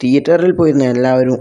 തിയേറ്ററിൽ പോയിരുന്ന എല്ലാവരും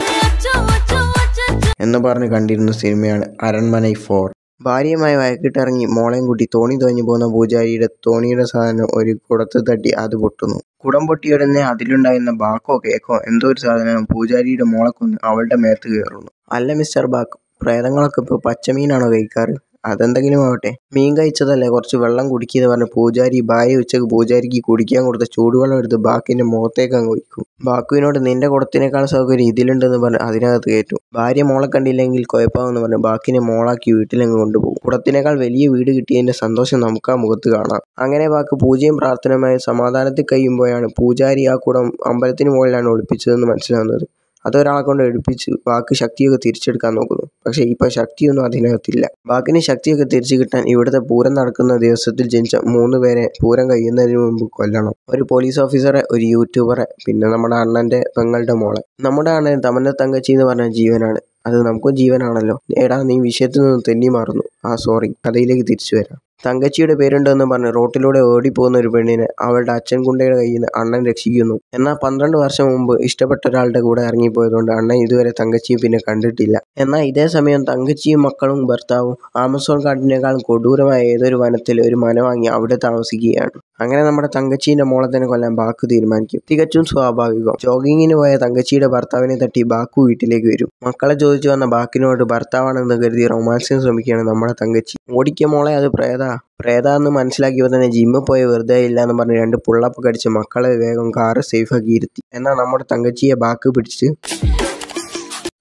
എന്ന് പറഞ്ഞ് കണ്ടിരുന്ന സിനിമയാണ് അരൺമനൈ ഫോർ. ഭാര്യയുമായി വഴക്കിട്ടിറങ്ങി മോളെയും കൂട്ടി തോണി തോഞ്ഞു പോകുന്ന പൂജാരിയുടെ തോണിയുടെ സാധനം ഒരു കുടത്ത് തട്ടി അത് പൊട്ടുന്നു. കുടം പൊട്ടിയുടനെ അതിലുണ്ടായിരുന്ന ബാക്കോ കേക്കോ എന്തോ ഒരു സാധനം പൂജാരിയുടെ മോളെ കൊന്ന് അവളുടെ മേത്ത് കയറുന്നു. അല്ല മിസ്റ്റർ ബാക്ക് പ്രേതങ്ങളൊക്കെ ഇപ്പോൾ പച്ചമീനാണോ കഴിക്കാറ്? അതെന്തെങ്കിലും ആവട്ടെ. മീൻ കഴിച്ചതല്ലേ? കുറച്ച് വെള്ളം കുടിക്കുക പറഞ്ഞ് പൂജാരി ഭാര്യ ഉച്ചയ്ക്ക് പൂജാരിക്ക് കുടിക്കാൻ കൊടുത്ത ചൂടുവെള്ളം എടുത്ത് ബാക്കിന്റെ മുഖത്തേക്ക് അങ്ങ് ഒഴിക്കും. ബാക്കുവിനോട് നിന്റെ കുടത്തിനേക്കാൾ സൗകര്യം ഇതിലുണ്ടെന്ന് പറഞ്ഞ് അതിനകത്ത് കയറ്റും. ഭാര്യ മോളെ കണ്ടില്ലെങ്കിൽ കുഴപ്പമെന്ന് പറഞ്ഞ് ബാക്കിനെ മോളാക്കി വീട്ടിലങ്ങ് കൊണ്ടുപോകും. കുടത്തിനേക്കാൾ വലിയ വീട് കിട്ടിയതിന്റെ സന്തോഷം നമുക്ക് ആ മുഖത്ത് കാണാം. അങ്ങനെ ബാക്ക് പൂജയും പ്രാർത്ഥനയുമായി സമാധാനത്തിൽ കഴിയുമ്പോഴാണ് പൂജാരി ആ കുടം അമ്പലത്തിന് മുകളിലാണ് ഒളിപ്പിച്ചതെന്ന് മനസ്സിലാവുന്നത്. അതൊരാളെ കൊണ്ട് എടുപ്പിച്ച് ബാക്കി ശക്തിയൊക്കെ തിരിച്ചെടുക്കാൻ നോക്കുന്നു. പക്ഷെ ഇപ്പൊ ശക്തിയൊന്നും അതിനകത്തില്ല. ബാക്കിന് ശക്തിയൊക്കെ തിരിച്ചു കിട്ടാൻ ഇവിടുത്തെ പൂരം നടക്കുന്ന ദിവസത്തിൽ ജനിച്ച മൂന്ന് പേരെ പൂരം കഴിയുന്നതിന് മുമ്പ് കൊല്ലണം. ഒരു പോലീസ് ഓഫീസറെ ഒരു യൂട്യൂബറെ പിന്നെ നമ്മുടെ അണ്ണന്റെ പെങ്ങളുടെ മോളെ. നമ്മുടെ അണ്ണൻ തമന്ന തങ്കച്ചി എന്ന് പറഞ്ഞ ജീവനാണ്. അത് നമുക്കും ജീവനാണല്ലോ. എടാ നീ വിഷയത്തിൽ നിന്ന് തെന്നി മാറുന്നു. ആ സോറി കഥയിലേക്ക് തിരിച്ചു വരാം. തങ്കച്ചിയുടെ പേരുണ്ടെന്ന് പറഞ്ഞ് റോട്ടിലൂടെ ഓടിപ്പോകുന്ന ഒരു പെണ്ണിനെ അവളുടെ അച്ഛൻ കുണ്ടയുടെ കയ്യിൽ നിന്ന് അണ്ണൻ രക്ഷിക്കുന്നു. എന്നാൽ പന്ത്രണ്ട് വർഷം മുമ്പ് ഇഷ്ടപ്പെട്ട ഒരാളുടെ കൂടെ ഇറങ്ങിപ്പോയതുകൊണ്ട് അണ്ണൻ ഇതുവരെ തങ്കച്ചിയെ പിന്നെ കണ്ടിട്ടില്ല. എന്നാൽ ഇതേ സമയം തങ്കച്ചിയും മക്കളും ഭർത്താവും ആമസോൺ കാട്ടിനേക്കാളും കൊടൂരമായ ഏതൊരു വനത്തിൽ ഒരു മന വാങ്ങി അവിടെ താമസിക്കുകയാണ്. അങ്ങനെ നമ്മുടെ തങ്കച്ചീന്റെ മോളെ തന്നെ കൊല്ലാൻ ബാക്കു തീരുമാനിക്കും. തികച്ചും സ്വാഭാവികം. ജോഗിങ്ങിന് പോയ തങ്കച്ചിയുടെ ഭർത്താവിനെ തട്ടി ബാക്കു വീട്ടിലേക്ക് വരും. മക്കളെ ചോദിച്ചു വന്ന ബാക്കിനോട് ഭർത്താവാണെന്ന് കരുതി റൊമാൻസിന് ശ്രമിക്കുകയാണ് നമ്മുടെ തങ്കച്ചി. ഓടിക്ക മോളെ അത് പ്രേത. പ്രേത എന്ന് മനസ്സിലാക്കിയപ്പോൾ തന്നെ ജിമ്മിൽ പോയ വെറുതെ ഇല്ല എന്ന് പറഞ്ഞ് രണ്ട് പുള്ളപ്പ് കടിച്ച് മക്കളെ വേഗം കാറ് സേഫാക്കി ഇരുത്തി. എന്നാൽ നമ്മുടെ തങ്കച്ചിയെ ബാക്ക് പിടിച്ച്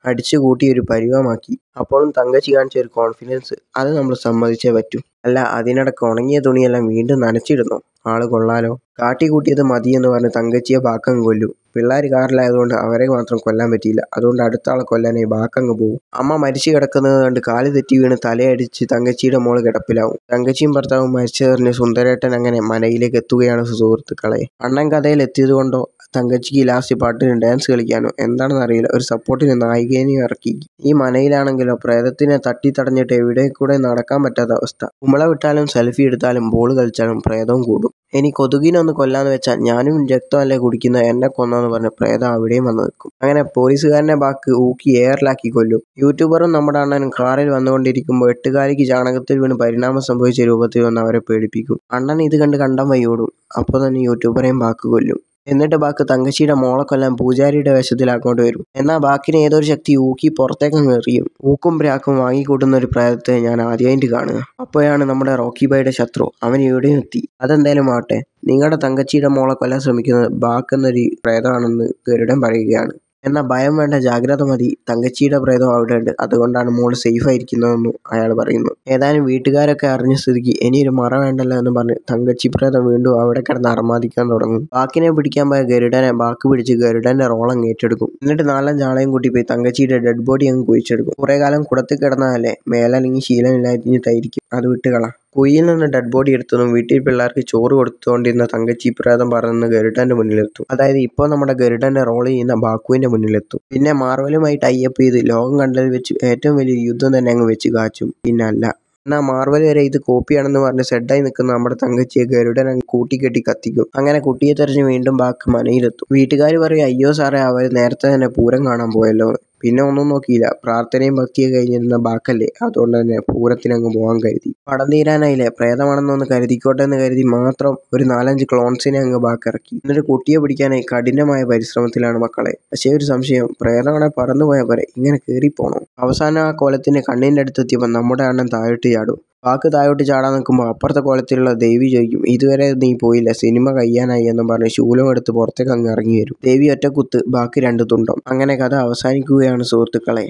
അടിച്ചു കൂട്ടി ഒരു പരിവമാക്കി. അപ്പോഴും തങ്കച്ചി കാണിച്ച ഒരു കോൺഫിഡൻസ് അത് നമ്മൾ സമ്മതിച്ചേ പറ്റൂ. അല്ല അതിനിടക്ക് ഉണങ്ങിയ തുണിയെല്ലാം വീണ്ടും നനച്ചിടുന്നു. ആൾ കൊള്ളാലോ. കാട്ടിക്കൂട്ടിയത് മതിയെന്ന് പറഞ്ഞ് തങ്കച്ചിയെ ബാക്കങ്ങ് കൊല്ലും. പിള്ളേർ കാറിലായതുകൊണ്ട് അവരെ മാത്രം കൊല്ലാൻ പറ്റിയില്ല. അതുകൊണ്ട് അടുത്ത ആളെ കൊല്ലാനായി ബാക്കങ്ങ് പോകും അമ്മ മരിച്ചു കിടക്കുന്നത് കണ്ട് കാൽ തെറ്റി വീണ് തലയടിച്ച് തങ്കച്ചിയുടെ മോൾ കിടപ്പിലാവും. തങ്കച്ചിയും ഭർത്താവും മരിച്ചതറിഞ്ഞ് സുന്ദരേട്ടൻ അങ്ങനെ മനയിലേക്ക് എത്തുകയാണ് സുഹൃത്തുക്കളെ. അണ്ണൻ കഥയിൽ എത്തിയത് കൊണ്ടോ തങ്കച്ചിക്ക് ലാസ്റ്റ് പാട്ടിന് ഡാൻസ് കളിക്കാനോ എന്താണെന്ന് അറിയില്ല. ഒരു സപ്പോർട്ടിന് നായികേനെയും ഇറക്കി. ഈ മനയിലാണെങ്കിലോ പ്രേതത്തിനെ തട്ടി തടഞ്ഞിട്ട് എവിടെ കൂടെ നടക്കാൻ പറ്റാത്ത അവസ്ഥ. കുമ്പള വിട്ടാലും സെൽഫി എടുത്താലും ബോൾ കളിച്ചാലും പ്രേതവും കൂടും. ഇനി കൊതുകിനൊന്ന് കൊല്ലാന്ന് വെച്ചാൽ ഞാനും രക്തമല്ലേ കുടിക്കുന്ന എന്നെ കൊന്നെന്ന് പറഞ്ഞ് പ്രേതം അവിടെയും വന്ന് നിൽക്കും. അങ്ങനെ പോലീസുകാരനെ ബാക്ക് ഊക്കി എയറിലാക്കി കൊല്ലും. യൂട്യൂബറും നമ്മുടെ അണ്ണനും കാറിൽ വന്നുകൊണ്ടിരിക്കുമ്പോൾ എട്ടുകാലിക്ക് ചാണകത്തിൽ വീണ് പരിണാമം സംഭവിച്ച രൂപത്തിൽ വന്ന് അവരെ പേടിപ്പിക്കും. അണ്ണൻ ഇത് കണ്ട് കണ്ടം വയ്യോടും. അപ്പോൾ തന്നെ യൂട്യൂബറെയും ബാക്ക് കൊല്ലും. എന്നിട്ട് ബാക്ക് തങ്കശ്ശിയുടെ മോളെ കൊല്ലാൻ പൂജാരിയുടെ അങ്ങോട്ട് വരും. എന്നാൽ ബാക്കിനെ ഏതൊരു ശക്തി ഊക്കി പുറത്തേക്കങ്ങ് എറിയും. ഊക്കും പ്രാക്കും വാങ്ങിക്കൂട്ടുന്ന ഒരു പ്രായത്തെ ഞാൻ ആദ്യമായിട്ട് കാണുക. അപ്പോഴാണ് നമ്മുടെ റോക്കി ശത്രു അവൻ എവിടെയും എത്തി. അതെന്തായാലും ആവട്ടെ. നിങ്ങളുടെ തങ്കച്ചിയുടെ മോളെ കൊല്ലാൻ ശ്രമിക്കുന്നത് ബാക്ക് എന്നൊരു പ്രേതമാണെന്ന് ഗരുഡൻ പറയുകയാണ്. എന്നാൽ ഭയം വേണ്ട ജാഗ്രത മതി. തങ്കച്ചിയുടെ പ്രേതം അവിടെ ഉണ്ട് അതുകൊണ്ടാണ് മോൾ സേഫ് ആയിരിക്കുന്നതെന്നും അയാൾ പറയുന്നു. ഏതായാലും വീട്ടുകാരൊക്കെ അറിഞ്ഞ സ്ഥിതിക്ക് ഇനി ഒരു മറ വേണ്ടല്ലോ എന്ന് പറഞ്ഞ് തങ്കച്ചി പ്രേതം വീണ്ടും അവിടെ കിടന്ന് അർമാദിക്കാൻ തുടങ്ങും. ബാക്കിനെ പിടിക്കാൻ പോയ ഗരുഡനെ ബാക്ക് പിടിച്ച് ഗരുഡന്റെ റോളം ഏറ്റെടുക്കും. എന്നിട്ട് നാലഞ്ച് ആളെയും കൂട്ടി പോയി തങ്കച്ചിയുടെ ഡെഡ് ബോഡി അങ്ങ് കുഴിച്ചെടുക്കും. കുറെ കാലം കുടത്തിൽ കിടന്നാലേ മേലല്ലെങ്കിൽ ശീലമില്ലാതിരിക്കും അത് വിട്ടുകള. കുഴിയിൽ നിന്ന് ഡെഡ് ബോഡി എടുത്തതും വീട്ടിൽ പിള്ളേർക്ക് ചോറ് കൊടുത്തുകൊണ്ടിരുന്ന തങ്കച്ചി പ്രേതം പറന്ന് ഗരുഡന്റെ മുന്നിലെത്തും. അതായത് ഇപ്പോൾ നമ്മുടെ ഗരുഡന്റെ റോൾ ചെയ്യുന്ന ബാക്കുവിന്റെ മുന്നിലെത്തും. പിന്നെ മാർവലുമായി ടൈപ്പ് ചെയ്ത് ലോകം കണ്ടതിൽ വെച്ച് ഏറ്റവും വലിയ യുദ്ധം തന്നെ അങ്ങ് വെച്ച് കാച്ചും. പിന്നല്ല. എന്നാ മാർവൽ വരെ ഇത് കോപ്പിയാണെന്ന് പറഞ്ഞ് സെഡായി നിൽക്കുന്ന നമ്മുടെ തങ്കച്ചിയെ ഗരുഡൻ അങ്ങ് കൂട്ടിക്കെട്ടി കത്തിക്കും. അങ്ങനെ കുട്ടിയെ തെരഞ്ഞ് വീണ്ടും ബാക്ക് മനയിലെത്തും. വീട്ടുകാർ പറയും അയ്യോ സാറേ അവർ നേരത്തെ തന്നെ പൂരം കാണാൻ പോയല്ലോ. പിന്നെ ഒന്നും നോക്കിയില്ല. പ്രാർത്ഥനയും ഭക്തിയും കഴിഞ്ഞിരുന്ന ബാക്കല്ലേ? അതുകൊണ്ട് തന്നെ പൂരത്തിനങ്ങ് പോകാൻ കരുതി. പടം തീരാനായില്ലേ? പ്രേതമാണെന്നൊന്ന് കരുതിക്കോട്ടെ എന്ന് കരുതി മാത്രം ഒരു നാലഞ്ച് ക്ലോൺസിനെ അങ്ങ് ബാക്കിറക്കി. എന്നിട്ട് കുട്ടിയെ പിടിക്കാനായി കഠിനമായ പരിശ്രമത്തിലാണ് മക്കളെ. പക്ഷേ ഒരു സംശയം പ്രേതമാണെ പറന്നു പോയാൽ പോരെ ഇങ്ങനെ കയറിപ്പോണോ അവസാനം ആ കോലത്തിന്റെ കണ്ണിന്റെ അടുത്തെത്തിയപ്പോൾ നമ്മുടെ അണ്ണൻ താഴോട്ട് ചാടും. വാക്ക് താഴോട്ട് ചാടാൻ നിൽക്കുമ്പോൾ അപ്പുറത്തെ കോലത്തിലുള്ള ദേവി ചോദിക്കും ഇതുവരെ നീ പോയില്ല സിനിമ കഴിയാനായി എന്നും പറഞ്ഞ് ശൂലം എടുത്ത് പുറത്തേക്ക് അങ്ങ് ഇറങ്ങി വരും. ദേവി ഒറ്റക്കുത്ത് ബാക്കി രണ്ട് തുണ്ടം അങ്ങനെ കഥ അവസാനിക്കുകയാണ് സുഹൃത്തുക്കളെ.